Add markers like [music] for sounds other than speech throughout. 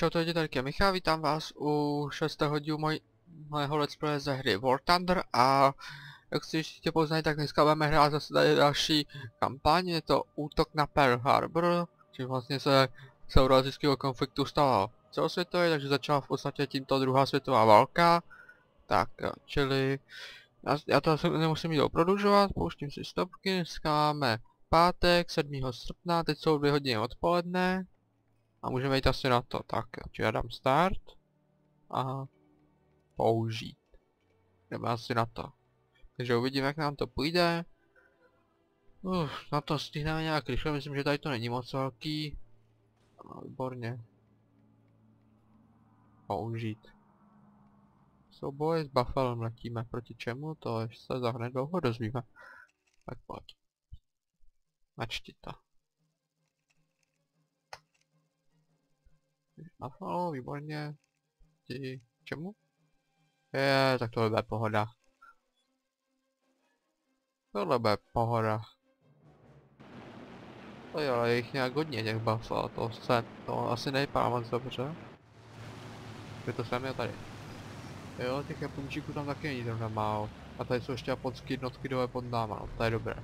čau to lidi, tady je Michal, vítám vás u 6. dílu moj, mého let's play ze hry War Thunder a jak si ještě poznají, tak dneska budeme hrát zase tady další kampaň, je to útok na Pearl Harbor, čím vlastně se z euroazijského konfliktu stalo celosvětový, takže začala v podstatě tímto druhá světová válka. Tak čili já, já to nemusím jít prodlužovat, pouštím si stopky, dneska máme pátek 7. srpna, teď jsou dvě hodiny odpoledne. A můžeme jít asi na to. Tak, či já dám start. A použít. Jdeme asi na to. Takže uvidíme, jak nám to půjde. Uf, na to stihneme nějak rychle, myslím, že tady to není moc velký. No, výborně. Použít. Souboj s Buffalem letíme. Proti čemu? To se za dlouho dozvíme. Tak pojď. Načti to. Buffalo, výborně. Ti... čemu? Je, tak tohle bude pohoda. Tohle bude pohoda. To jo, ale je jich nějak hodně těch Buffalo, to se, to asi nevypadá moc dobře. Je to jsem je tady. Jo, těch Japončíků tam taky není zrovna málo. A tady jsou ještě japonský jednotky dole pod náma, no to je dobré.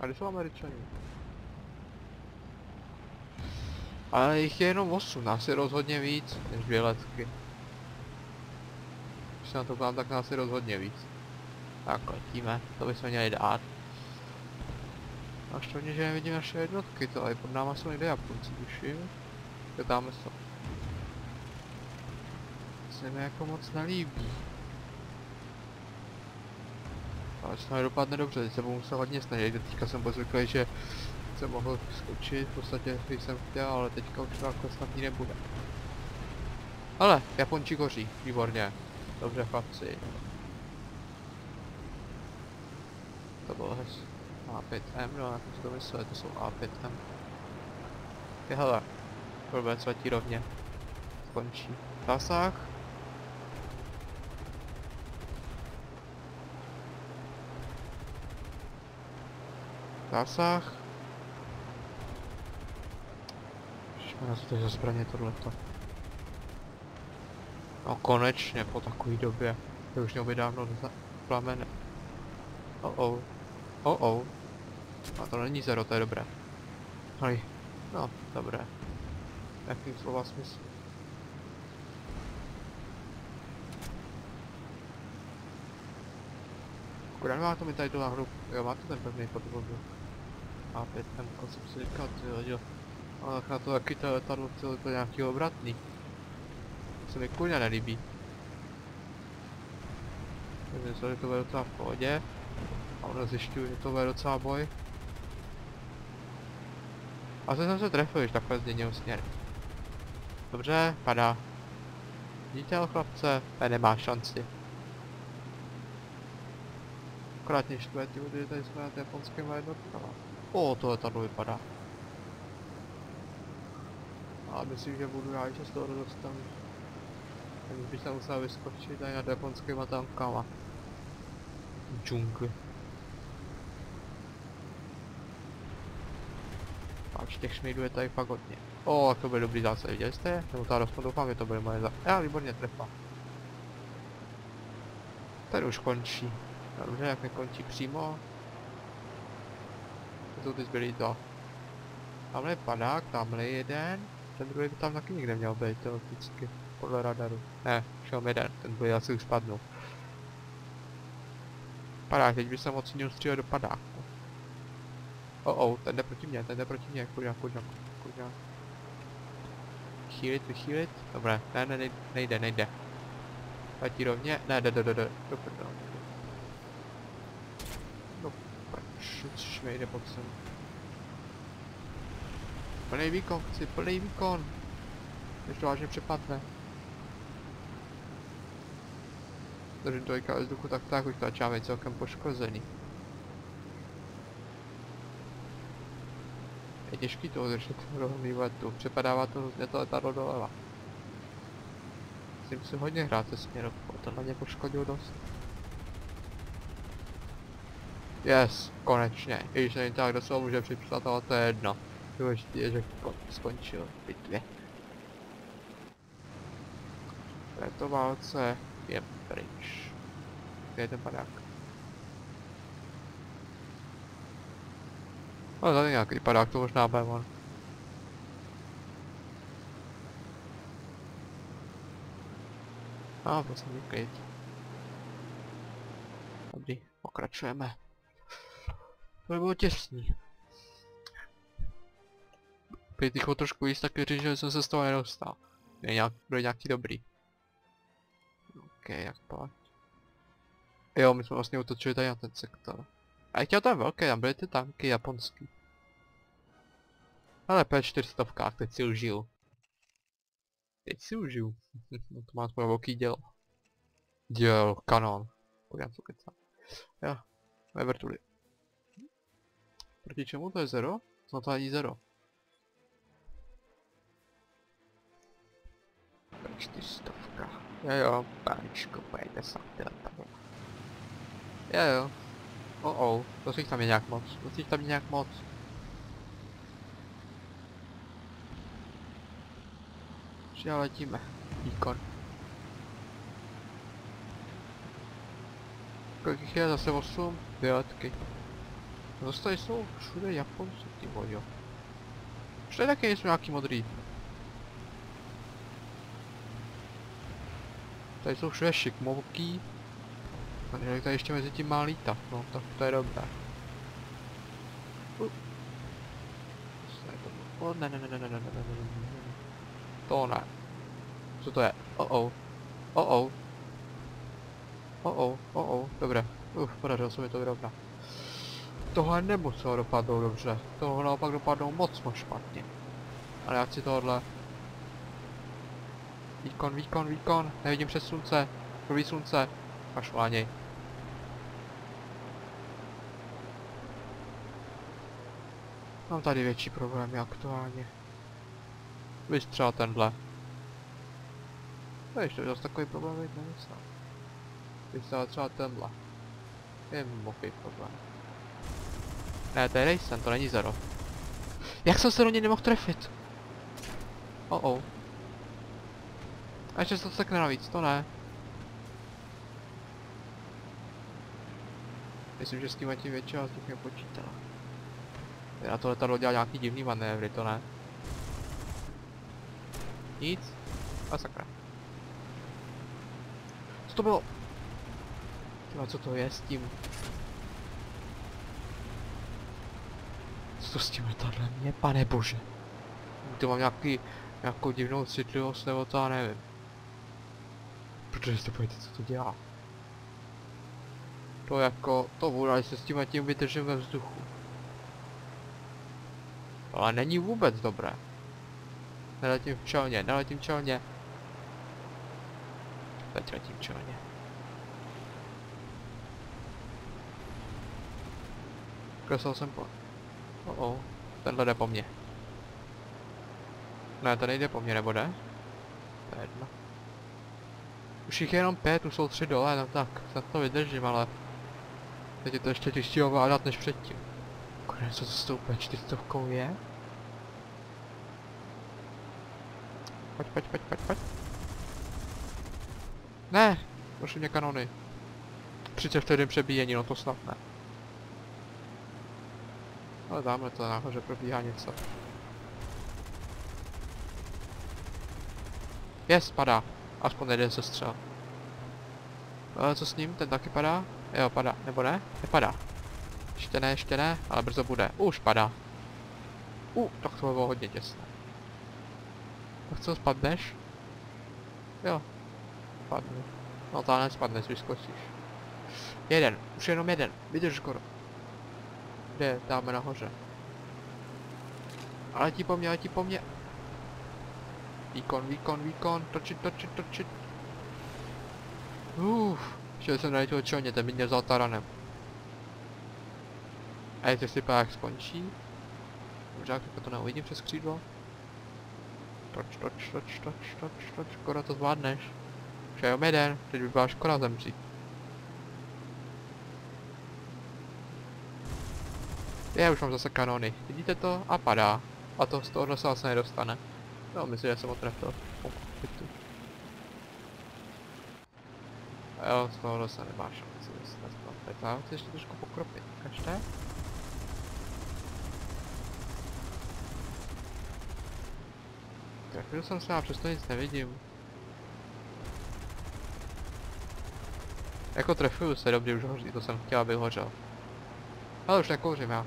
A kde jsou američani? Ale jich je jenom 8, nás je rozhodně víc než dvě letky. Když se na to plám, tak nás je rozhodně víc. Tak letíme, to bychom měli dát. A šťovně, že nevidím naše jednotky, to ale pod náma jsou někde Japonci, tuším. Tam jsou. Se mi jako moc nelíbí. Ale to nedopadne dobře, teď se budu muset hodně snažit, teďka jsem pozvyklý, že jsem mohl skočit, v podstatě když jsem chtěl, ale teďka už jako snadný nebude. Ale, Japončí koří, výborně. Dobře chlapci. To bylo hez. A5M, no jak si to myslel, to jsou A5M. Ty hele, problém svatí rovně. Končí. Zasah. Zasah. Škoda, co to je zbraně tohleto. No konečně po takové době. To už měl by dávno za plamene. Oh oh. Oh oh. A to není zero, to je dobré. Hej. No, dobré. Jaký slova smysl? Kuda to mi tady tu náhodou, jo má to ten pevný podvod. A pět ten jsem si říkal, ty hodil. A tak na to taky to letadlo chtělo to nějaký obratný. To se mi kurně nelíbí. Takže že to bude docela v pohodě. A ono zjišťuju, že to bude docela boj. A jsem se trefil, když takhle změnil směr. Dobře, padá. Vidíte chlapce? Ten nemá šanci. Akorát mě štve lidi, tady jsme na té japonské jednotkama. O, to letadlo vypadá. A myslím, že budu rád, že z toho dostanu. Takže bych tam musel vyskočit tady nad japonskýma tankama. Džungli. Pač těch šmejdů je tady fakt hodně. O, to bude dobrý zase, viděli jste? Nebo to aspoň doufám, že to bude moje za... Já, výborně trefa. Tady už končí. Dobře, jak nekončí přímo. To jsou ty zbylý to. Tamhle je padák, tamhle je jeden. Ten druhý by tam taky někde měl být teoreticky. Podle radaru. Ne, šel jeden, ten by asi už spadnul. Padák, teď by se moc měl střílet do padáku. Oh oh, ten jde proti mně, ten jde proti mně, kurňa, kurňa, kurňa. Vychýlit, vychýlit? Dobré, ne, ne, nejde, nejde. Platí rovně, ne, jde, jde, jde, jde, do prdele. No, mi jde pod sem. Plný výkon, chci plný výkon. Než to vážně přepadne. Držím trojka ve vzduchu, tak tak už to být celkem poškozený. Je těžký to udržet [laughs] rovný letu, přepadává to hrozně to letadlo doleva. Musím si hodně hrát se směru, to na ně poškodil dost. Yes, konečně, i když není tak, kdo se ho může připsat, ale to je jedno. Důležité je, že skončil v bitvě. této válce je pryč. Kde je ten padák? Ale tady nějaký padák, to možná bude on. A, poslední klid. Dobrý, pokračujeme. To by bylo těsný. Pět jich trošku jíst, tak věřím, že jsem se z toho nedostal. Je nějak, bude nějaký dobrý. OK, jak pojď. Jo, my jsme vlastně utočili tady na ten sektor. A chtěl tam velké, tam byly ty tanky japonský. Ale P400, teď si užiju. Teď si užiju. [laughs] no to má tvoje velký dělo. Děl, kanon. Pojďme co kecám. Jo, Evertudy. Proti čemu to je zero? No to ani zero. Čtyřstovka. Jo jo, páničko, pojďte se tam. Jo jo. Oh oh, to si tam je nějak moc, to si tam je nějak moc. Že letíme. Výkon. Kolik jich je? Zase 8? Devátky. Zase tady jsou všude Japonci, ty. Už tady taky nejsou nějaký modrý. Tady jsou všude šikmovky. A tady ještě mezi tím má lítat, no tak to je dobré. Uh. Oh, ne, ne, ne, ne, ne, ne, ne, ne, ne, ne. To ne. Co to je? Oh oh. Oh oh. Oh oh, oh oh, dobré. Uf, podařilo se mi to vyrovnat. Tohle nemuselo dopadnout dobře. Tohle naopak dopadnou moc moc špatně. Ale já chci tohle. Výkon, výkon, výkon. Nevidím přes slunce. Prvý slunce. Až ani. Mám tady větší problémy aktuálně. Vystřel tenhle. To ještě zase takový problém být nemyslel. Vystřel třeba tenhle. Je mochý problém. Ne, to je Rayson, to není Zero. Jak jsem se do něj nemohl trefit? Oh oh. A ještě se to sekne navíc, to ne. Myslím, že s tím tím většího vzduch počítala. Já to letadlo dělá nějaký divný manévry, to ne? Nic? A sakra. Co to bylo? Tyva, co to je s tím? Co to s tím letadlem je, pane bože? To mám nějaký, nějakou divnou citlivost, nebo to já nevím. Protože to pojďte, co to dělá. To jako, to vůdá, se s tím a tím vydržím ve vzduchu. Ale není vůbec dobré. Neletím v čelně, neletím v čelně. Teď letím v čelně. Kreslil jsem po... Oh, oh, tenhle jde po mně. Ne, ten nejde po mně, nebo jde? To je jedno. Už jich je jenom pět, už jsou tři dole, no tak, snad to vydržím, ale... Teď je to ještě těžší ovládat než předtím. Konec, co to s tou P400 je? Pojď, pojď, pojď, pojď, pojď. Ne, pošli mě kanony. 30 vteřin přebíjení, no to snad ne. Ale dáme to nahoře, probíhá něco. Yes, padá. Aspoň jeden se střel. Ale co s ním? Ten taky padá? Jo, padá. Nebo ne? Nepadá. Ještě ne, ještě ne, ale brzo bude. Už padá. U, uh, tak to bylo hodně těsné. Tak co, spadneš? Jo. Spadnu. No to nespadneš, vyskočíš. Jeden, už jenom jeden, vydrž skoro. Kde, dáme nahoře. Ale letí po mně, letí po mně. Výkon, výkon, výkon, točit, točit, točit. Uf, šel jsem na toho čelně, ten by mě vzal taranem. A jestli si pak skončí? Dobře, jak to neuvidím přes křídlo. Toč, toč, toč, toč, toč, toč, skoro to zvládneš. Je jeden, teď by byla škoda zemřít. Je, už mám zase kanony. Vidíte to? A padá. A to z tohohle se vlastně nedostane. No, myslím, že jsem ho trefil. Jo, z tohohle se nemá šanci dostat. No, tak já chci ještě trošku pokropit. Ukažte. Trefil jsem se a přesto nic nevidím. Jako trefuju se, dobrý už hoří, to jsem chtěl, aby hořel. Ale už nekouřím já.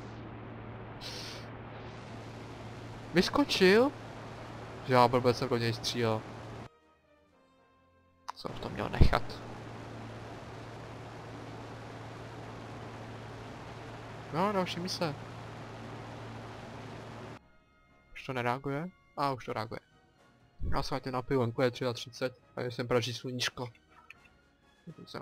Vyskočil? Že já blbec jsem do něj střílel. Jsem to měl nechat. No, další mise. Už to nereaguje? A už to reaguje. Já se napiju, venku je 33 a jsem praží sluníčko. Jdu se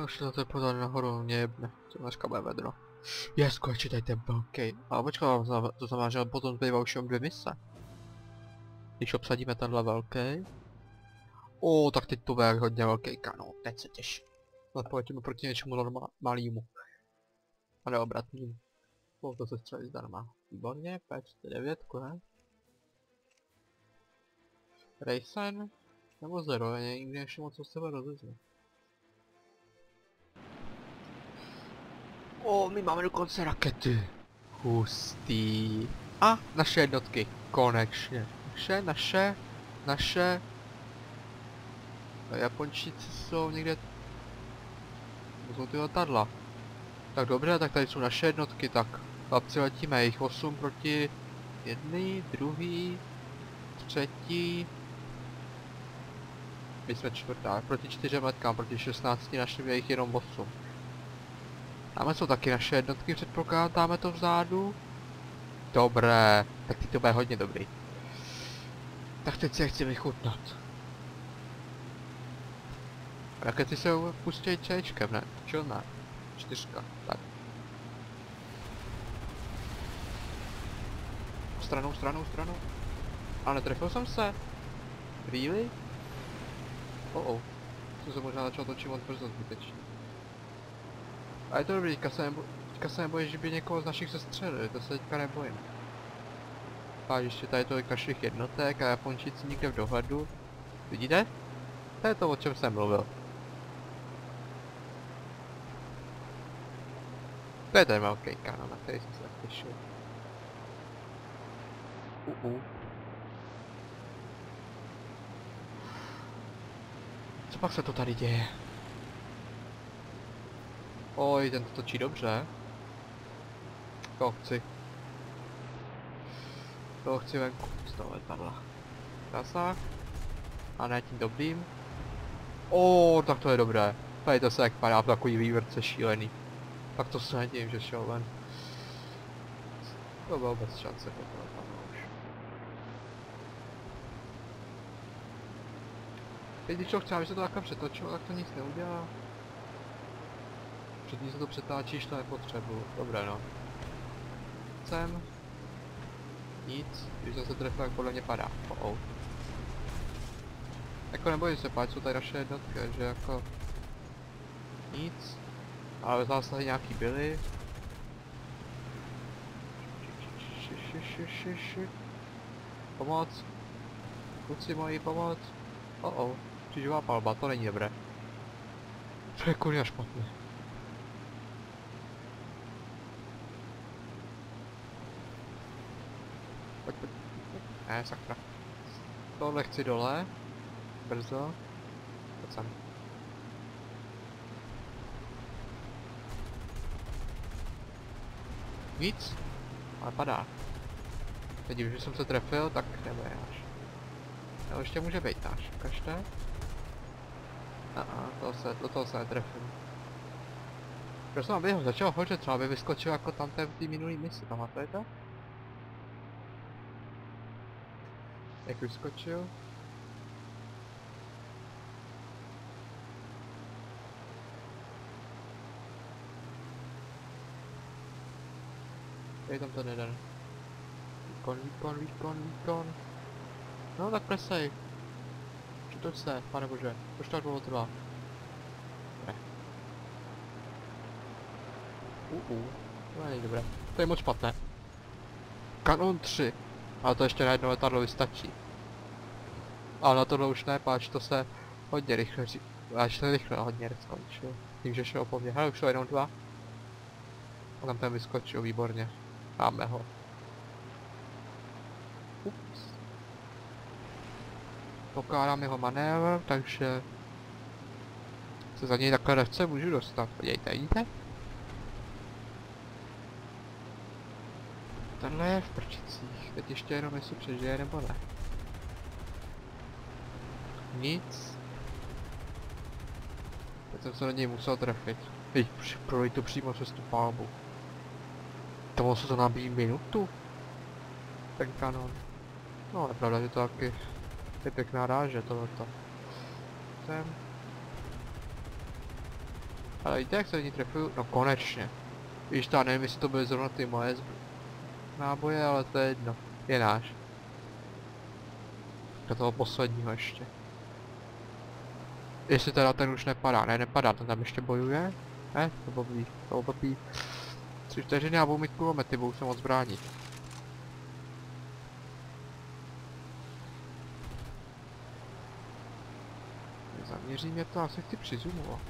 napiju. Už to je pořád nahoru, mě jebne. To dneska bude vedro. Je, skočí tady ten velký. A počkej, to znamená, že potom zbývá už jenom dvě mise. Když obsadíme tenhle velký. O, tak teď to bude hodně velký kanón, teď se těším. Ale poletíme proti něčemu malýmu. A neobratnému. O, to se střelí zdarma. Výborně, P49, ne? Raysen? Nebo Zero, já nikdy ještě moc o sebe rozezně. O, my máme dokonce rakety. Hustý. A naše jednotky, konečně. Naše, naše, naše. A Japončíci jsou někde... To jsou ty letadla. Tak dobře, tak tady jsou naše jednotky, tak chlapci letíme, jich 8 proti jedný, druhý, třetí, my jsme čtvrtá, proti čtyřem letkám, proti 16 našim je jich jenom 8. Dáme jsou taky naše jednotky, předpokládáme to vzadu. Dobré, tak ty to bude hodně dobrý. Tak teď si je chci vychutnat. Rakety se pustí čečkem, ne? Čo ne? Čtyřka, tak. Stranou, stranou, stranou. Ale netrefil jsem se. Really? Oh oh. Jsem se možná začal točit moc brzo zbytečně. A je to dobrý, teďka se, nebo, teďka se nebojím, že by někoho z našich sestřelili, to se teďka nebojím. A ještě tady to našich jednotek a Japončíci nikde v dohledu. Vidíte? To je to, o čem jsem mluvil. To je ten velký kanon, na který jsem se těšil. Uh -uh. Co pak se to tady děje? Oj, ten to točí dobře. To chci. To chci venku z toho letadla. Krasák. A ne tím dobrým. O, tak to je dobré. Tady to se jak padá v takový vývrce šílený. Tak to se nedím, že šel ven. To bylo bez šance to letadlo už. Když to chci, aby se to takhle přetočilo, tak to nic neudělá. Předtím se to přetáčíš, to nepotřebuju. Dobré no. Sem. Nic. Když zase trefil, jak podle mě padá. Oh, oh. Jako nebojím se, páč jsou tady naše jednotky, že jako... Nic. Ale zásahy nějaký byly. Pomoc. Kluci moji pomoc. Oh oh. Křižová palba, to není dobré. To je kurňa špatné. Pojď, pojď. Ne, sakra. Tohle chci dole. Brzo. Pojď sem. Víc? Ale padá. Teď, že jsem se trefil, tak nebo až. Jo, ještě může být náš. Ukažte. Aha, to se, do toho se netrefím. Prosím, aby ho začal hořet, třeba by vyskočil jako tam v té minulý misi, pamatujete? Jak vyskočil? Je tam ten jeden. Výkon, výkon, výkon, výkon. No tak klesej. Přitoč se, pane bože. Proč tak dlouho trvá? Ne. Uh, uh. To není dobré. To je moc špatné. Kanon 3. Ale to ještě na jedno letadlo vystačí. Ale na tohle už ne, páč to se hodně rychle. Až to rychle hodně skončil. Tím, že šel po mně. Hele, už jsou jenom dva. A tam ten vyskočil, výborně. Máme ho. Ups. Pokládám jeho manévr, takže se za něj takhle lehce můžu dostat. Podívejte, vidíte? Tenhle je v prčicích. Teď ještě jenom jestli přežije nebo ne. Nic. Teď jsem se na něj musel trefit. Teď prolej to přímo přes tu palbu. To se to nabíjí minutu? Ten kanon. No, je pravda, že to taky je pěkná ráže tohleto. Sem. Ale víte, jak se do ní trefuju? No konečně. Víš, to nevím, jestli to byly zrovna ty moje zbr náboje, ale to je jedno. Je náš. Do toho posledního ještě. Jestli teda ten už nepadá. Ne, nepadá, ten tam ještě bojuje. Ne, to blbý, to blbý. Tři vteřiny a budu mít kulomety, budu se moc bránit. Zaměří mě to asi chci přizumovat.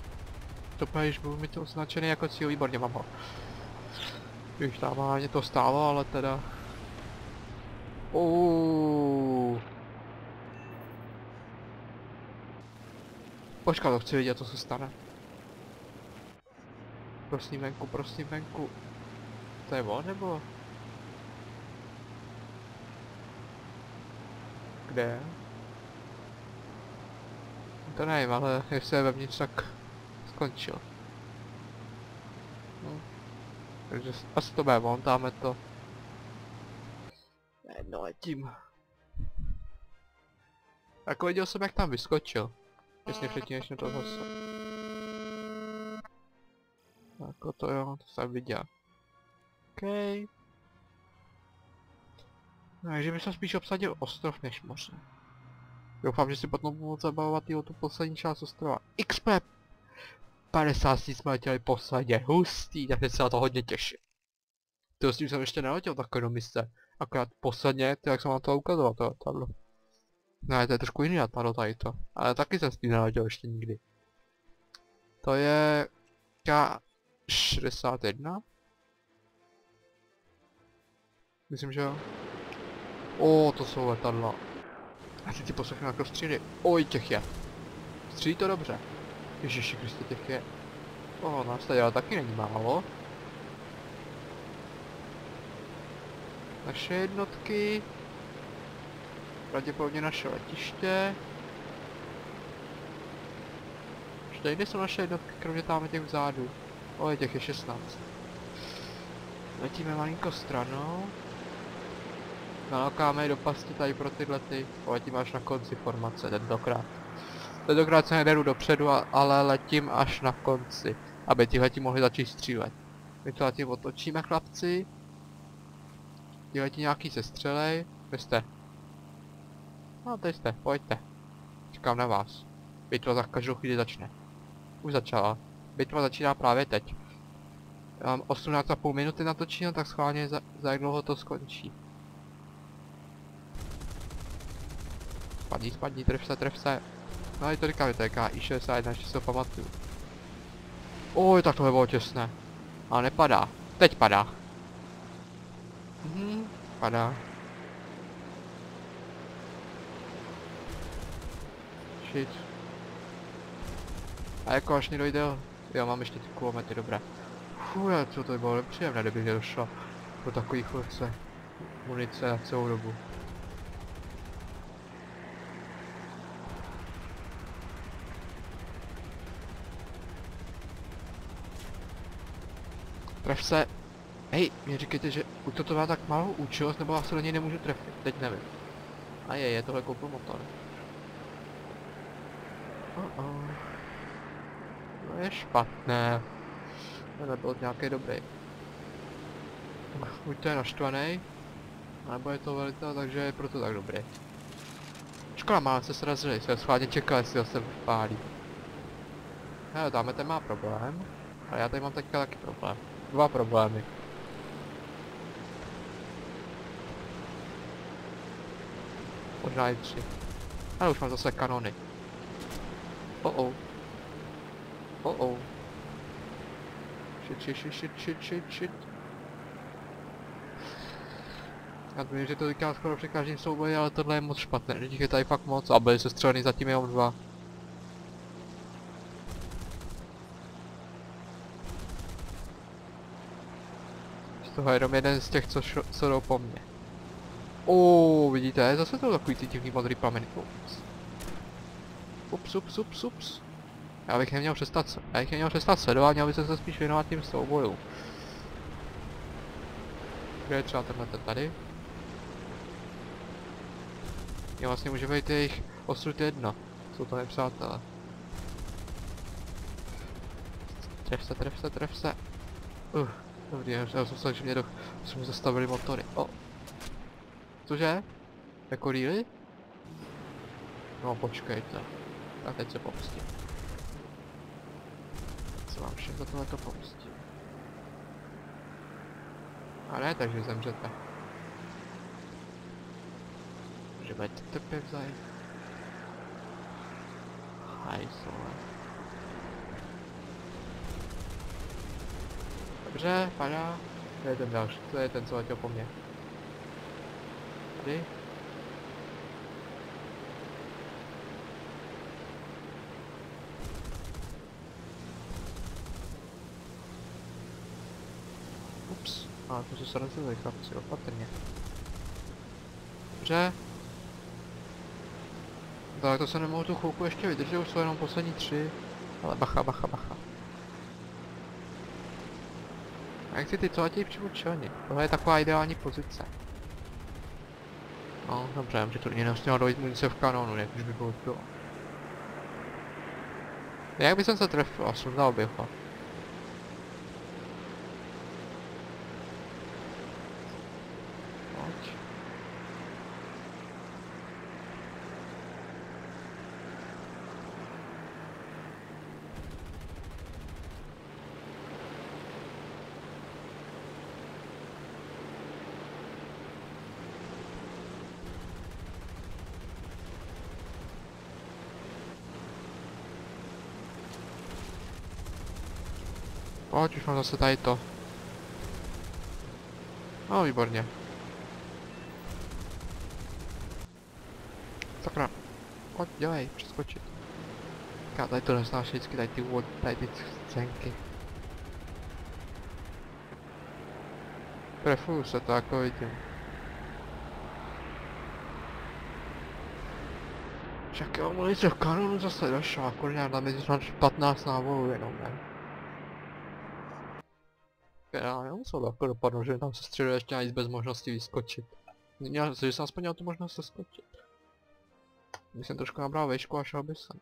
To bude, když budu mi to označený jako cíl, výborně mám ho. Už tam mě to stálo, ale teda... Uuuu. Počkat, to chci vidět, co se stane. Prosím venku, prosím venku. To je on, nebo? Kde? To nevím, ale jestli je vevnitř, tak skončil. No. Takže asi to bude on, dáme to. No letím. Jako viděl jsem, jak tam vyskočil. Těsně předtím, než to zase. Jako to jo, to jsem viděl. OK. Takže bych se spíš obsadil ostrov než moře. Doufám, že si potom budu zabavovat i o tu poslední část ostrova. XP 50 jsme letěli posledně, hustý, takže se na to hodně těším. To s tím jsem ještě neletěl takové do mise. Akorát posledně, to jak jsem vám to ukazoval, to letadlo. Ne, to je trošku jiný letadlo tady to. Ale taky jsem s tím neletěl ještě nikdy. To je K61. Myslím, že jo. O, to jsou letadla. A teď si poslechnu jako střídy. Oj, těch je. Střílí to dobře. Ježiši Kriste, těch je. O, nás tady ale taky není málo. Naše jednotky. Pravděpodobně naše letiště. Už tady jsou naše jednotky, kromě tam těch vzadu. O, je těch je 16. Letíme malinko stranou. Nalakáme do pasti tady pro tyhle ty. Letím až na konci formace tentokrát. Tentokrát se nederu dopředu, ale letím až na konci. Aby tihleti mohli začít střílet. My to letím otočíme chlapci. Tihleti nějaký se střelej. Vy jste. No tady jste, pojďte. Čekám na vás. Bitva za každou chvíli začne. Už začala. Bitva začíná právě teď. Já mám 18,5 minuty natočeno, tak schválně za, za jak dlouho to skončí. Spadni, spadni, tref se, tref se. No to je KI61, ještě si to pamatuju. Oj, tak tohle bylo těsné. Ale nepadá. Teď padá. Mhm, padá. Shit. A jako až mi dojde, jo, mám ještě ty kulomety, dobré. Fuh, co to by bylo nepříjemné, kdyby došlo do takových lekce munice na celou dobu. Tref se. Hej, mě říkejte, že buď to, to má tak malou účinnost, nebo já se do něj nemůžu trefit, teď nevím. A je, je tohle koupil motor. Oh -oh. No je špatné. To nebyl nějaký dobrý. Buď to je naštvaný, nebo je to velitel, takže je proto tak dobrý. Škoda, má se srazili, jsem schválně čekal, jestli se vypálí. Hele, dáme ten má problém, ale já tady mám teďka taky problém. Dva problémy. Možná i tři. Ale už mám zase kanony. Oh oh. Oh oh. Shit, shit, shit, shit, shit, shit, shit. Já vím, že to říká skoro při každém souboji, ale tohle je moc špatné. Těch je tady fakt moc a byli se střeleny zatím jenom dva. Toho je jenom jeden z těch, co, šo, co jdou po mně. O, vidíte, zase to takový ty divný modrý plameny. Ups. Ups, ups, ups, ups. Já bych neměl přestat, já bych neměl přestat sledovat, měl bych se spíš věnovat tím soubojům. Kde je třeba tenhle ten tady? Je vlastně může být jejich osud jedno. Jsou to nepřátelé. Tref se, tref se, tref se. Uh, dobrý, já jsem myslel, že mě do... mi zastavili motory. O. Cože? Jako really? No počkejte. A teď se pomstím. Co vám všem za tohle to pomstím? A ne, takže zemřete. Že budete trpět vzájem. Hajsle. Dobře, padá. To je ten další, to je ten, co letěl po mně. Tady. Ups, a to se srazili chlapci, opatrně. Dobře. Tak to se nemohu tu chvilku ještě vydržet, už jsou jenom poslední tři. Ale bacha, bacha, bacha. A jak si ty co letějí přímo čelně? Tohle je taková ideální pozice. No, dobře, že to mě nesmělo dojít munice v kanonu, jak už by bylo bylo. Jak by jsem se trefil a sundal bych ho. Pojď. Pojď, už mám zase tady to. No, výborně. Sakra. Pojď, dělej, přeskočit. Já tady to neznáš vždycky, tady ty úvod, tady ty scénky. Prefuju se to, jako vidím. Však jo, munice v kanonu zase došla, kurňa, tam je snad 15 nábojů jenom, ne? Já nemusel takhle dopadnout, že tam se střeluje ještě navíc bez možnosti vyskočit. Měl, že jsem aspoň měl tu možnost se skočit. Když jsem trošku nabral výšku a šel by jsem.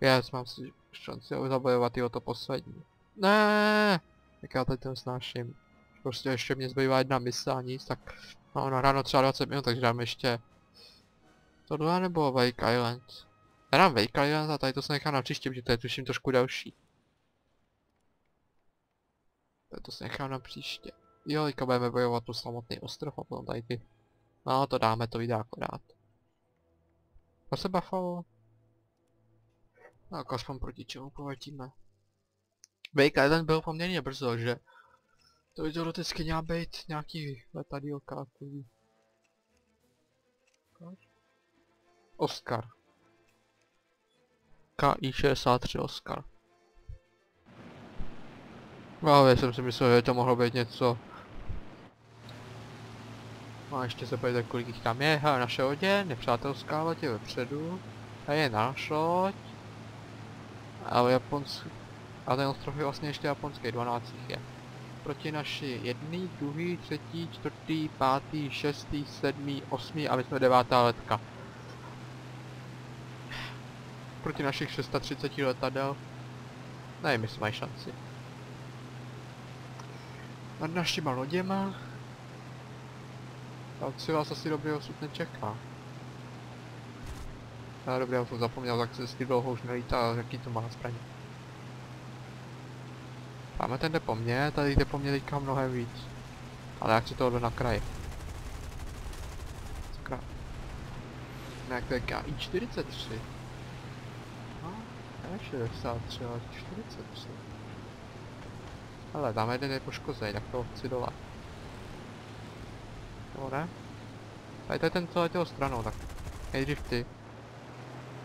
Yes, mám si šanci zabojovat i o to poslední. Ne, Jak já tady ten snáším. Prostě ještě mě zbývá jedna mise a nic, tak mám na ráno třeba 20 minut, takže dám ještě tohle nebo Wake Island. Já dám Wake Island a tady to se nechám na příště, protože to je tuším trošku delší. Tak to si nechám na příště. Jo, teďka budeme bojovat tu samotný ostrov a potom tady ty. No, to dáme, to vyjde akorát. To se Buffalo. No, jako aspoň proti čemu poletíme. Wake Island byl poměrně brzo, že? To by to teoreticky měla být nějaký letadílka takový. Oscar. KI63 Oscar. No, já jsem si myslel, že to mohlo být něco. No a ještě se pojďte, kolik jich tam je. Hele, naše lodě, nepřátelská loď je vepředu. A je náš loď. Ale japonský... A ten ostrov je vlastně ještě japonský, 12 jich je. Proti naši jedný, druhý, třetí, čtvrtý, pátý, šestý, sedmý, osmý a my jsme devátá letka. Proti našich 630 letadel. Nevím, jestli mají šanci nad našima loděma. A co vás asi dobrý osud nečeká. Já dobrý, já jsem zapomněl, jak se s tím dlouho už nelítá, jaký to má zbraně. Máme ten jde po mně, tady jde po mně teďka mnohem víc. Ale jak si tohle na kraji. Sakra. Ne, to je KI43. No, ne 63, ale 43. Ale tam jeden je poškozený, tak to chci dole. Jo, ne? Tady to je ten, co letěl stranou, tak nejdřív ty.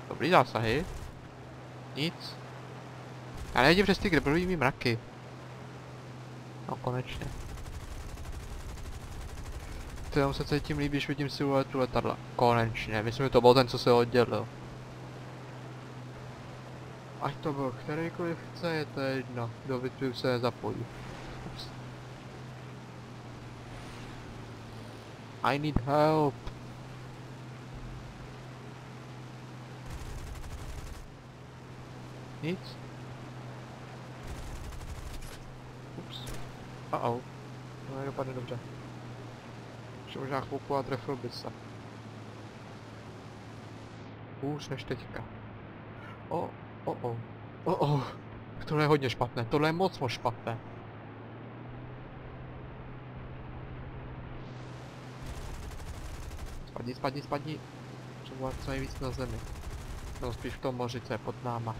Dobrý zásahy. Nic. Já nejdím přes ty grblový mraky. No konečně. To se cítím líbí, když vidím siluetu letadla. Konečně, myslím, že to byl ten, co se oddělil. Ať to byl kterýkoliv chce, je to jedno. Do bitvy se nezapojí. Ups. I need help. Nic? Ups. Uh oh. To nedopadne dobře. Ještě možná chvilku a trefil by se. Hůř než teďka. O, o, o. O, o. Tohle je hodně špatné, tohle je moc moc špatné. Spadni, spadni, spadni. Třeba co nejvíc na zemi. No spíš v tom moři, co je pod náma.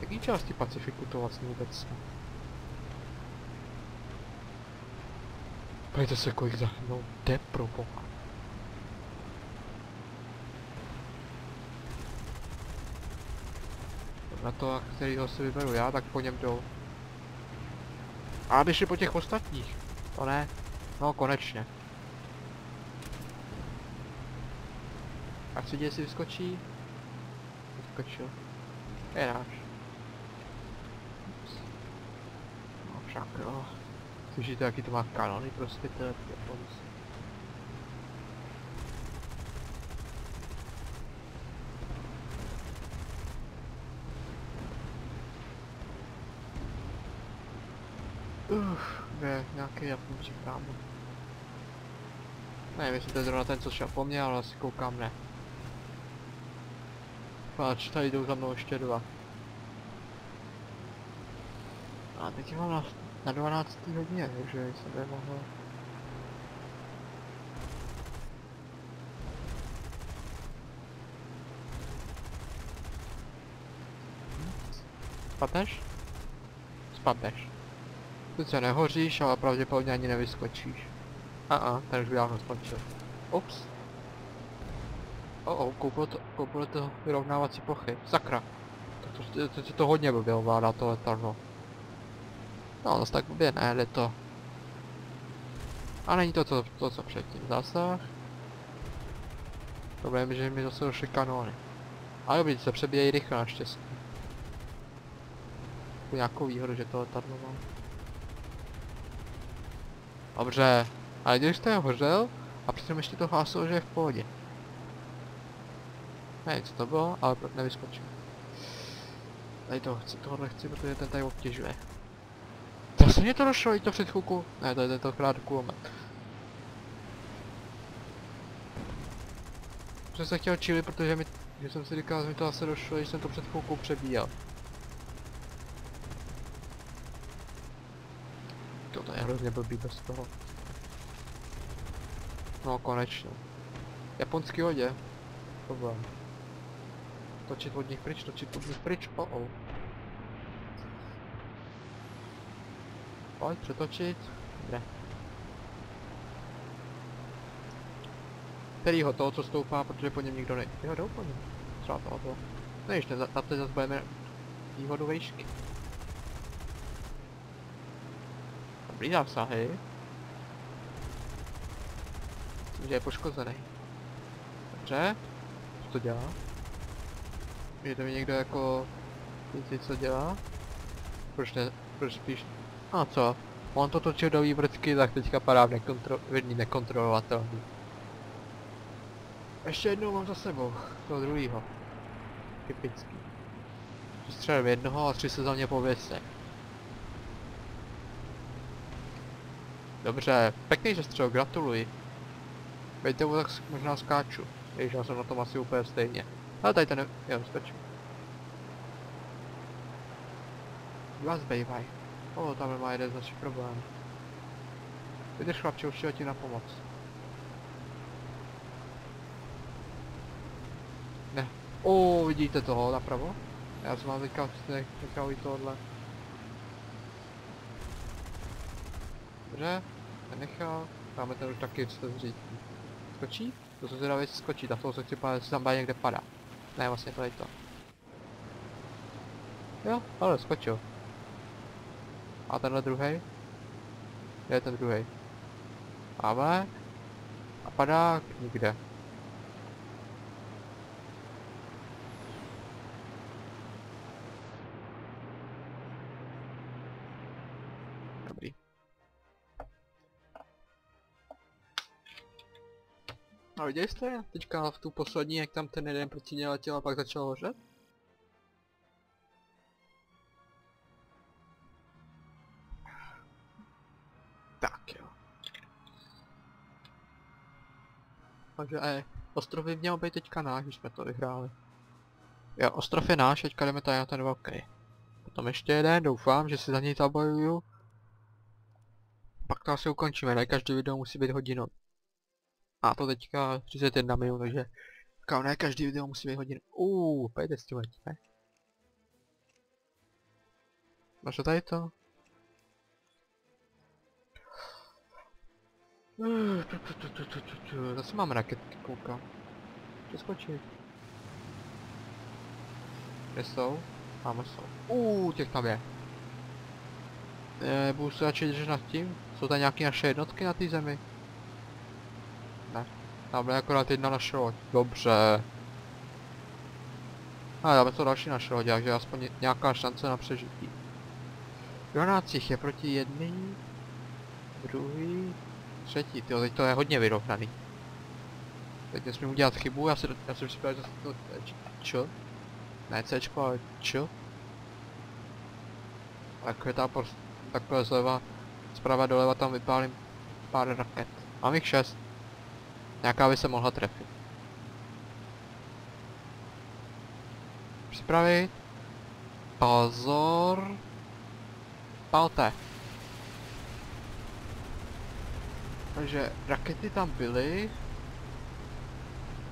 Jaký části Pacifiku to vlastně vůbec jsme? Pojďte se, kolik zahrnou. Jde pro boha. Na to, kterýho si vyberu já, tak po něm jdou. A aby šli po těch ostatních. To ne. No, konečně. A co děje si vyskočí? Vyskočil. Je náš. No však jo. Slyšíte, jaký to má kanony prostě to je Je nějaký Japončík kámo. Nevím, jestli to je zrovna ten, co šel po mně, ale asi koukám ne. Páč, tady jdou za mnou ještě dva. A teď mám na, na 12. hodině, takže jsem nemohl. Spadneš? Spadneš. Sice nehoříš, ale pravděpodobně ani nevyskočíš. A a, ten už by dávno skončil. Ups. O, oh, koupil to, koupil to vyrovnávací plochy. Sakra. Tak to, to, to, to hodně blbě ovládá to letadlo. No, zase tak blbě ne, jde to. A není to to, to co předtím. Zásah. Problém je, že mi zase došly kanóny. Ale dobrý, se přebíjejí rychle naštěstí. Jako nějakou výhodu, že to letadlo má. Dobře, ale když jste hořel a přitom ještě to hlásilo, že je v pohodě. Ne, co to bylo, ale nevyskočil. Tady to chci, tohle chci, protože ten tady obtěžuje. Zase mě to došlo, i to před chvilku. Ne, to je tentokrát kulomet. Jsem se chtěl čili, protože mi, že jsem si říkal, že mi to zase došlo, když jsem to před chvilkou přebíjel. To je hrozně blbý bez toho. No konečně. Japonský hodě. Problém. Točit od nich pryč, točit od nich pryč, oh oh. Pojď přetočit. Ne. Kterýho toho, co stoupá, protože po něm nikdo ne... Jo, jdou po něm. Třeba tohoto. No ještě, na teď zase budeme výhodu vejšky. Dobrý zásahy. Myslím, že je poškozený. Dobře. Co to dělá? Je to mi někdo jako... Víte, co dělá? Proč ne... Proč spíš... A co? On to točil do vývrtky, tak teďka padá v nekontro... nekontrolovatelný. Ještě jednou mám za sebou, toho druhýho. Typický. Střelím jednoho a tři se za mě pověsej. Dobře, pěkný že střel, gratuluji. Mu tak možná skáču, když já jsem na tom asi úplně stejně. Ale tady to ne... Jo, skočím. Dva zbývají. O, tam má jeden z našich problémů. Vydrž chlapče, už ti na pomoc. Ne. O, vidíte toho napravo? Já jsem vám teďka i tohle. Dobře, nenechal. Máme ten už taky co vzít. Skočí? To se věc skočí, tak toho se chci pát, jestli tam bude někde padá. Ne, vlastně to je to. Jo, ale skočil. A tenhle druhý? Kde je ten druhý? Máme. A padá nikde. A viděli jste teďka v tu poslední, jak tam ten jeden proti něj letěl a pak začal hořet? Tak jo. Takže eh, ostrov by měl být teďka náš, když jsme to vyhráli. Jo, ostrov je náš, teďka jdeme tady na ten velký. Potom ještě jeden, doufám, že si za něj zabojuju. Pak to asi ukončíme, ne každý video musí být hodinu. A to teďka 31 minut, takže Kámo, ne každý video musí být hodinu. Uuu, pojďte s tím ne? Máš to tady to? Zase mám raketky, koukám. Přeskočit. Kde jsou? Máme jsou. Uuu, těch tam je. E, budu se radši držet nad tím? Jsou tam nějaké naše jednotky na té zemi? Ne. Tam je akorát jedna naše loď. Dobře. A dáme to další naše loď, takže aspoň nějaká šance na přežití. Jonácích je proti jedný, druhý, třetí, tyjo, teď to je hodně vyrovnaný. Teď nesmím udělat chybu, já, si, já jsem připravil zase to Č. Ne C, ale Č. Tam prostě, takhle zleva, zprava doleva tam vypálím pár raket. Mám jich šest. Nějaká by se mohla trefit. Připravit. Pozor. Palte. Takže rakety tam byly.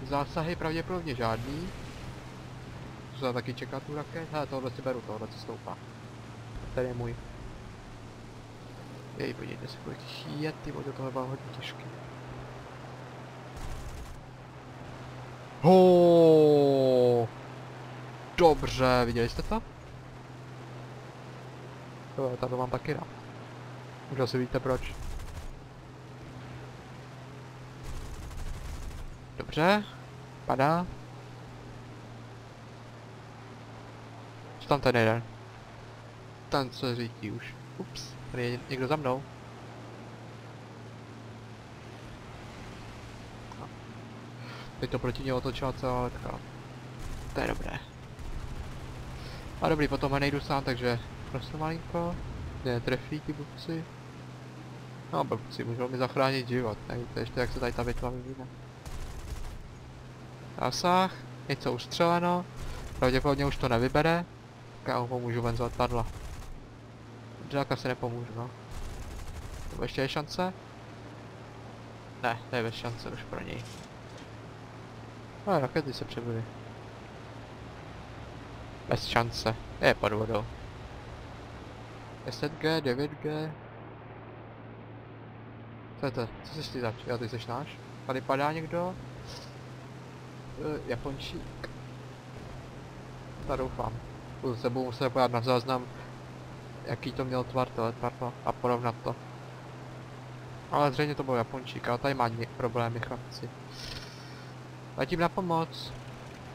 Zásahy pravděpodobně žádný. Se taky čeká tu raket? Hele, tohle si beru, tohle si stoupá. Tady je můj. Jej, podívejte se, kolik je, ty vody, tohle bylo hodně těžké. Ho. Dobře, viděli jste to? Jo, tady mám taky rád. Už asi víte proč. Dobře, padá. Co tam ten jeden? Ten se řítí už. Ups, tady je někdo za mnou. Teď to proti něj otočila celá letka. To je dobré. A dobrý, potom nejdu sám, takže prostě malinko. Ne, trefí ti blbci. No blbci, můžou mi zachránit život, nevíte ještě jak se tady ta bitva vyvine. Zásah, něco ustřeleno, pravděpodobně už to nevybere, tak já mu pomůžu ven z odpadla. Dřelka se nepomůžu, no. Nebo ještě je šance? Ne, to je bez šance už pro něj. No, rakety se přebyly. Bez šance. Je pod vodou. 10G, 9G. Co je to? Co jsi ty zač? Jo, ty jsi náš? Tady padá někdo? Uh, Japončík. To doufám. Budu se budu muset podát na záznam, jaký to měl tvar to letadlo a porovnat to. Ale zřejmě to byl Japončík, ale tady má problémy chlapci. Letím na pomoc.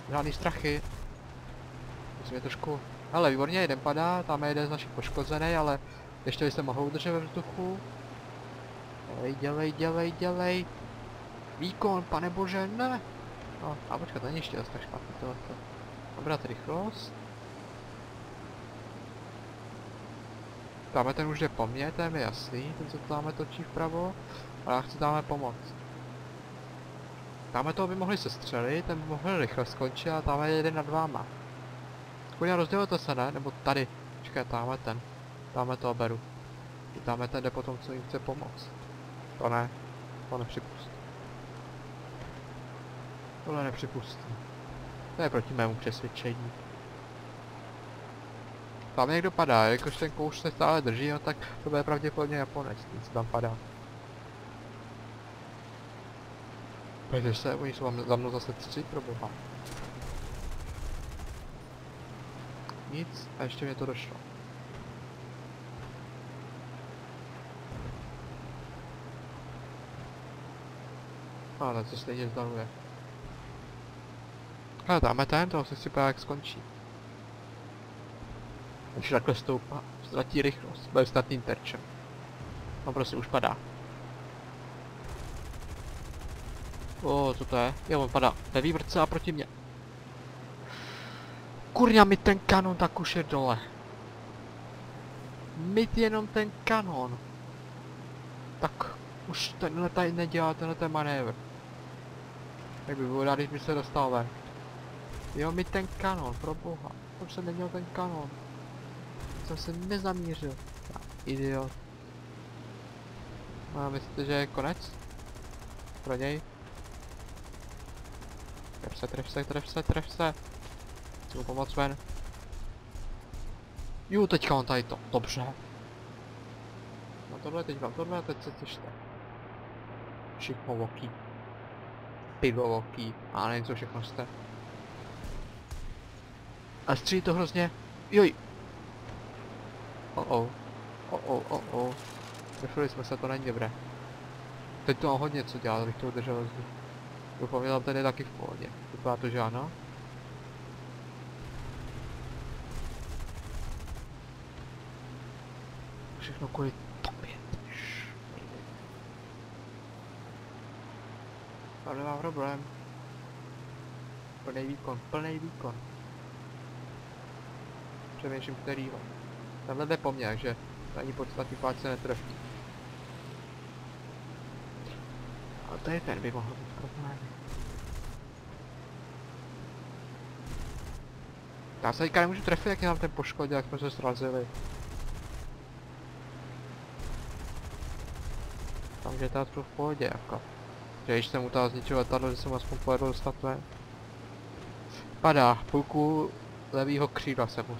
Žádný strachy. Musím je trošku... Ale výborně, jeden padá, tam je jeden z našich poškozený, ale ještě se mohou udržet ve vzduchu. Dělej, dělej, dělej, dělej. Výkon, pane bože, ne. No, a počkat, to není ještě tak špatný tohleto. Nabrat rychlost. Tamhle ten už jde po mně, to je jasný, ten co tamhle točí vpravo. A já chci tamhle pomoct. Tamhle toho by mohli sestřelit, ten by mohl rychle skončit a tamhle je jeden nad váma. Rozdělil to se, ne? Nebo tady. Čekaj, tamhle ten. Tamhle toho beru. Tamhle ten jde potom, co jim chce pomoct. To ne. To nepřipust. Tohle nepřipustím. To je proti mému přesvědčení. Tam někdo padá, jakož ten kouš se stále drží, no tak to bude pravděpodobně Japonec, nic tam padá. Pojďte se, oni jsou za mnou zase tři, pro boha. Nic, a ještě mě to došlo. Ale to stejně zdaluje. Ale dáme ten, toho se si jak skončí. Když takhle stoupá, ztratí rychlost, bude statným terčem. No prostě už padá. O, co to je? Jo, on padá ve vývrce a proti mě. Kurňa, mi ten kanon tak už je dole. Mít jenom ten kanon. Tak už tenhle tady nedělá tenhle ten manévr. Jak by bylo rád, když by se dostal ven. Jo, mi ten kanon, pro boha. Proč jsem neměl ten kanon? Jsem se nezamířil. Já, idiot. A myslíte, že je konec? Pro něj? Se, tref se, tref se, tref se. Chci mu pomoct ven. Jo, teďka on tady to. Dobře. No tohle teď vám, tohle teď se těšte. Šikmovoký. Pivovoký. A nevím, co všechno jste. A střílí to hrozně. Joj. Oh oh. Oh oh, oh oh. Trefili jsme se, to není dobré. Teď to mám hodně co dělat, abych to udržel. Doufám, že tam tady je taky v pohodě. Vypadá to, že ano. Všechno kvůli tobě. Ale nemám problém. Plný výkon, plný výkon. Přemýšlím kterýho. Tenhle jde po mně, že ani podstatný páč se netrefí. Ale to je ten by mohl být problém. Já se teďka nemůžu trefit, jak je nám ten poškodil, jak jsme se srazili. To je v pohodě, jako. Že když jsem utáhl z ničeho letadlo, že jsem aspoň povedl dostat ven. Padá, půlku levýho křídla jsem mu.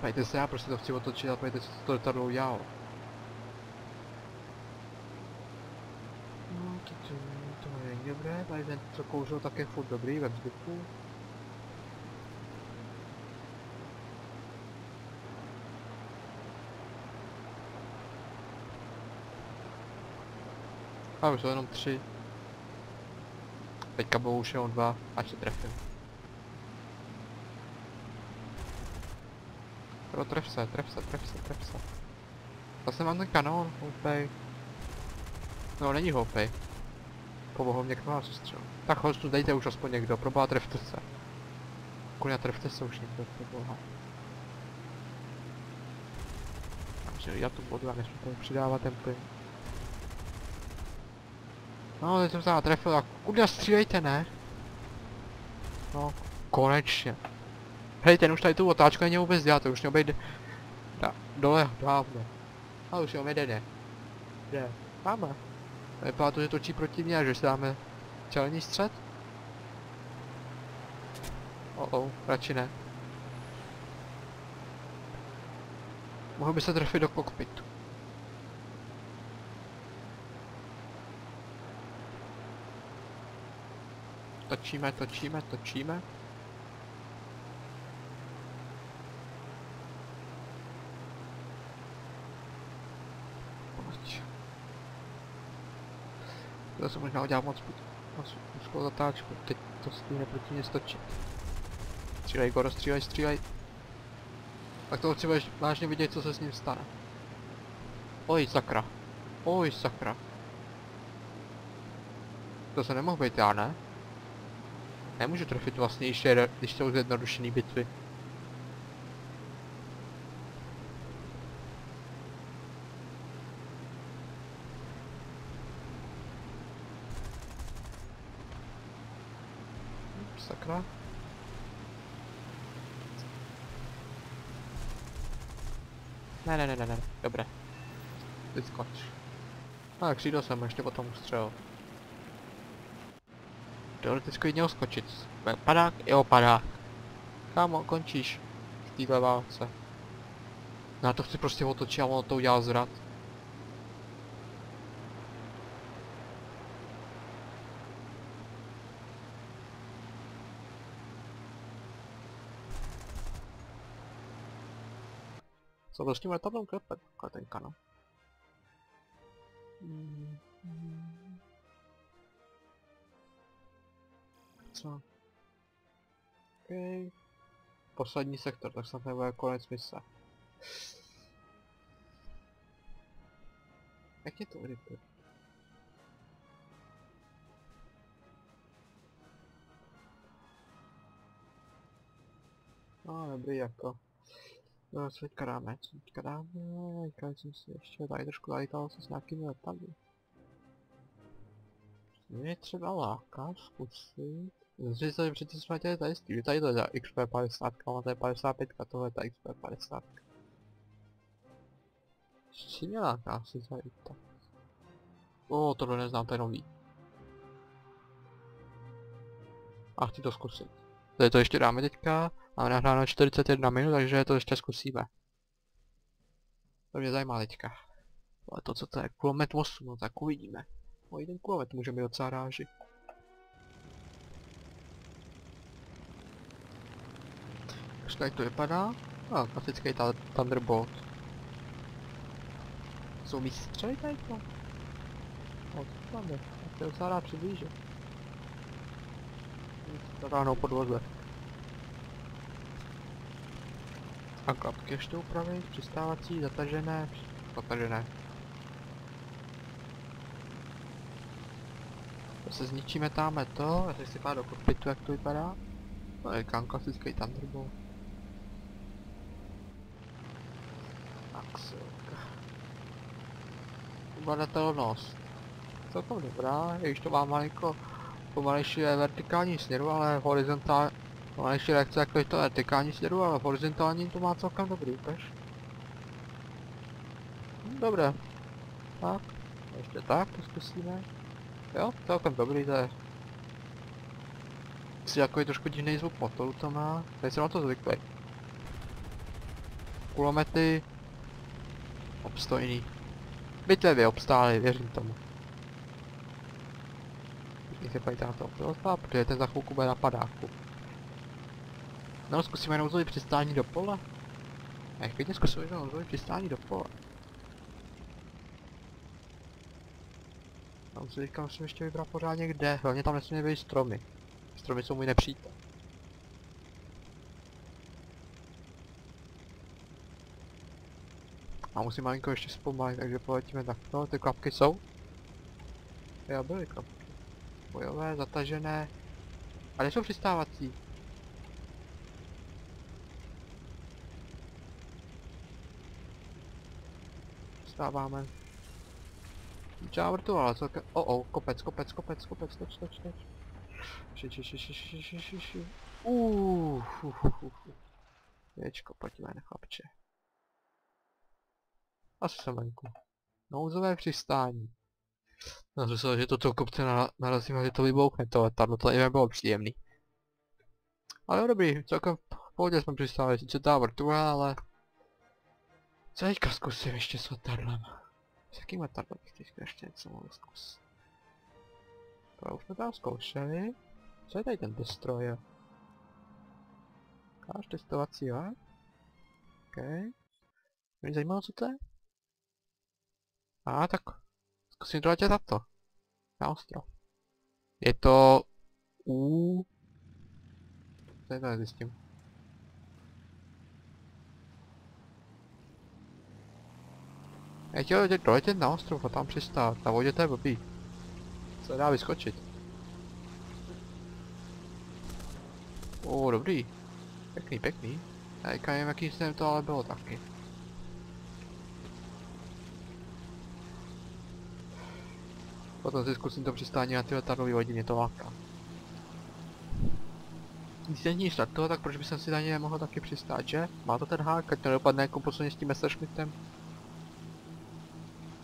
Pojďte se, já prostě to chci otočit a pojďte si to letadlo udělalo. No, to, to, to tady ten, co kouřil, tak je furt dobrý ve vzduchu. A už jenom tři. Teďka jenom dva, až se trefím. Jo, tref se, tref se, tref se, tref se. Zase mám ten kanon, houpej. No, není houpej. Pobohu mě k vám sestřel. Tak hostu dejte už aspoň někdo, probá trefte se. Kurňa, trefte se už někdo, boha. Já tu vodu a nesmím tomu přidávat ten plyn. No, teď jsem se trefil a kurňa střílejte, ne? No, konečně. Hej, ten už tady tu otáčku není vůbec dělat, to už měl být da, dole dávno. A už jo, jde, Jde. Máme. Vypadá to, že točí proti mě, že si dáme čelní střed? Oh oh, radši ne. Mohl by se trefit do kokpitu. Točíme, točíme, točíme. To jsem možná udělal moc úzkou zatáčku, teď to stejně proti mě stočit. Střílej, Goro, střílej, střílej. Tak to potřebuješ vážně vidět, co se s ním stane. Oj, sakra. Oj, sakra. To se nemohl být já, ne? Nemůžu trefit vlastně ještě, když jsou zjednodušený bitvy. takhle. Ne, ne, ne, ne, ne, dobré. Ty skoč. A křídlo jsem ještě potom ustřel. Teoreticky jedině skočit. Padák? Jo, padák. Kámo, končíš v téhle válce. Já to chci prostě otočit a ono to udělá zrad. Co to s tím letadlem klepe? Takhle ten kanál. Co? Okay. Poslední sektor, tak snad nebude konec mise. Jak je to ryby? No, dobrý jako. No, co teďka dáme? Co teďka dáme? Teďka jsem si ještě tady trošku zalítal se s nějakými letadly. Mě třeba láká zkusit. Zřejmě přece jsme chtěli tady s tím, tady to je XP50, ale to je 55, tohle je ta XP50. S čím mě láká si zajít tak? O, tohle neznám, to je nový. A chci to zkusit. Tady to ještě dáme teďka. Máme nahráno 41 minut, takže to ještě zkusíme. To mě zajímá teďka. Ale to co to je, kulomet 8, no tak uvidíme. O, jeden kulomet může být docela ráži. Takže to vypadá. A, klasický ta Thunderbolt. Jsou mi střely tady to? O, to tam je. To je docela rád přiblížit. To ráno A klapky ještě upravit, přistávací, zatažené, zatažené. Zase zničíme tamhle to, já si pár do kokpitu, jak to vypadá. No je klasický Thunderbolt. Axelka. Ubadatelnost. Celkom dobrá, i když to má malinko pomalejší vertikální směru, ale horizontální pomalejší reakce jako to vertikální směru, ale horizontální to má celkem dobrý ukaž. Hm, dobré. Tak, ještě tak, to zkusíme. Jo, celkem dobrý to je. Si jako je trošku divný zvuk motoru to má, tady jsem na to zvyklý. Kulomety obstojný. Bitvě obstáli, věřím tomu. Všichni se pají na to pilota, protože ten za chvilku bude na padáku. No, zkusíme nouzový přistání do pole. Já klidně zkusíme nouzový přistání do pole. No, si teďka musím ještě vybrat pořádně kde, hlavně tam nesmí být stromy. Stromy jsou můj nepřítel. A musím malinko ještě zpomalit, takže poletíme takto. Ty klapky jsou? Jo, byly klapky. Bojové, zatažené. A kde jsou přistávací? Vstáváme. Třeba vrtuál, celkem... O, oh, oh, kopec, kopec, kopec, kopec, toč, toč, toč. Ši, ši, ši, ši, ši, ši, ši, ši. Ječko, pojďme, chlapče. Asi jsem venku. Nouzové přistání. No to že to toho kopce narazím že to vybouchne to letadlo, to i bylo příjemný. Ale dobrý, celkem v pohodě jsme přistáli, sice ta vrtula, ale... Co teďka zkusím ještě s letadlem? S jakým letadlem bych teďka ještě něco mohl zkusit? To už jsme tam zkoušeli. Co je tady ten destroyer? Káž testovací, jo? OK. Mě zajímalo, co to je? A tak zkusím to letět to. Na ostrov. Je to u... Co je to nezjistím. Chtěl letět, doletět na ostrov a tam přistát. Na vodě to je blbý. Se dá vyskočit. O, dobrý. Pěkný, pěkný. Já nevím, jaký jsem to ale bylo taky. Potom si zkusím to přistání na ty letadlový lodi, mě to láká. nic není toho, tak proč by jsem si na ně mohl taky přistát, že? Má to ten hák, ať to nedopadne jako posledně s tím Messerschmittem.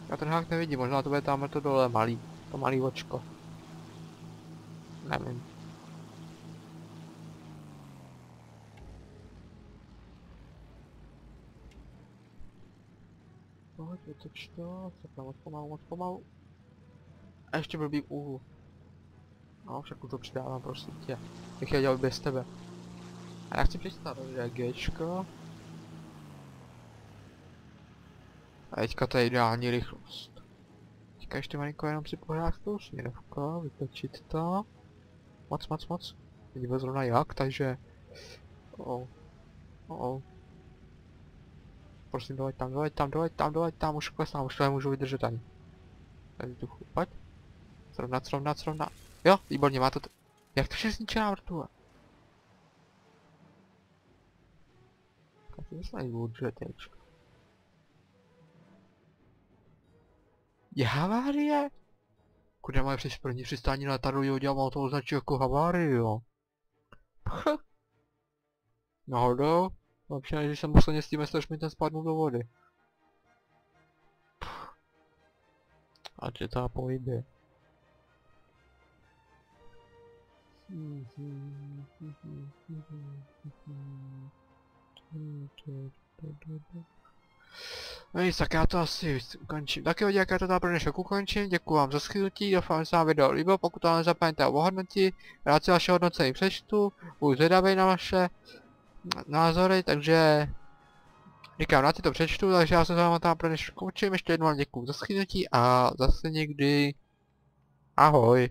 Já ten hák nevidím, možná to bude tam to dole malý, to malý očko. Nevím. Pojď, otoč to, se moc pomalu, moc pomalu. A ještě blbý úhlu. No, však to přidávám, prosím tě. Bych já dělal bez tebe. A já chci přistát, že Gčko. A teďka to je ideální rychlost. Teďka ještě malinko jenom si pohrát s tou směrovkou, vytočit to. Moc, moc, moc. Vidíme zrovna jak, takže... Oh. Oh. Prosím, doveď tam, doveď tam, doveď tam, doveď tam, už klesám, už to nemůžu vydržet ani. Tady tu pojď. Srovnat, srovnat, srovnat. Jo, výborně, má to Jak to je zničená vrtule? Tak to se nebudu držet tečko. Je havárie? Kudy moje při první přistání letadlu ji udělal, to označí jako havárii, jo. Náhodou? Lepší než jsem posledně s tím ten spadnul do vody. A že to pojde. No nic, tak já to asi ukončím. Tak jo, já to pro dnešek ukončím, děkuji vám za schytnutí, doufám, že se vám video líbilo, pokud to nezapomeňte o ohodnotí, rád si vaše hodnocení přečtu, budu zvědavý na vaše názory, takže říkám, rád si to přečtu, takže já se s vámi tam pro dnešek ukončím, ještě jednou vám děkuji za schytnutí a zase někdy. Ahoj.